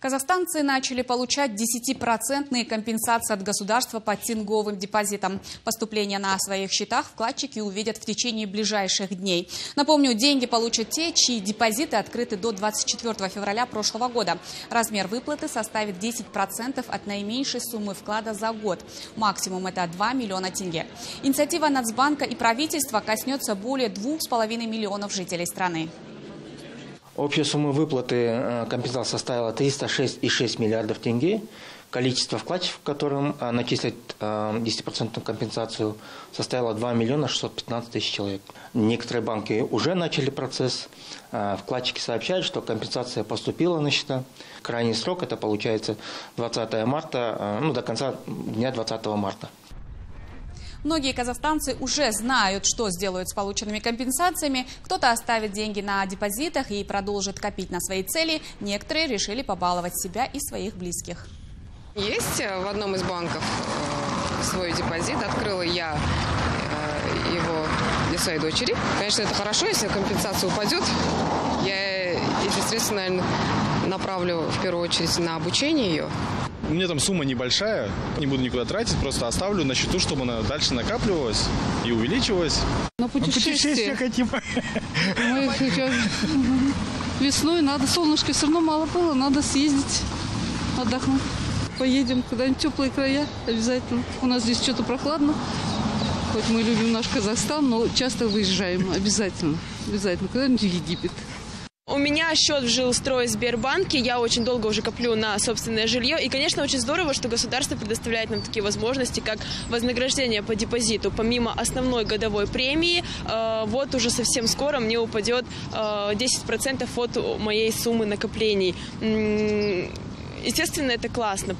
Казахстанцы начали получать 10% компенсации от государства по тинговым депозитам. Поступления на своих счетах вкладчики увидят в течение ближайших дней. Напомню, деньги получат те, чьи депозиты открыты до 24 февраля прошлого года. Размер выплаты составит 10% от наименьшей суммы вклада за год. Максимум это 2 миллиона тенге. Инициатива Нацбанка и правительства коснется более 2,5 миллионов жителей страны. Общая сумма выплаты э, компенсации составила 306,6 миллиардов тенге. Количество вкладчиков, которым э, начислят 10% э, компенсацию, составило 2 миллиона 615 тысяч человек. Некоторые банки уже начали процесс. Вкладчики сообщают, что компенсация поступила на счета. Крайний срок, это получается 20 марта, ну, до конца дня 20 марта. Многие казахстанцы уже знают, что сделают с полученными компенсациями. Кто-то оставит деньги на депозитах и продолжит копить на свои цели. Некоторые решили побаловать себя и своих близких. Есть э, в одном из банков э, свой депозит. Открыла я э, его для своей дочери. Конечно, это хорошо, если компенсация упадет. Я средства, наверное, направлю в первую очередь на обучение ее. У меня там сумма небольшая, не буду никуда тратить, просто оставлю на счету, чтобы она дальше накапливалась и увеличивалась. На путешествие. хотим. Мы сейчас весной надо, солнышко все равно мало было, надо съездить, отдохнуть. Поедем куда-нибудь теплые края обязательно. У нас здесь что-то прохладно. Хоть мы любим наш Казахстан, но часто выезжаем обязательно. Обязательно куда-нибудь в Египет. У меня счет в жилстрой Сбербанке, я очень долго уже коплю на собственное жилье. И, конечно, очень здорово, что государство предоставляет нам такие возможности, как вознаграждение по депозиту. Помимо основной годовой премии, э, вот уже совсем скоро мне упадет э, 10% от моей суммы накоплений. Естественно, это классно.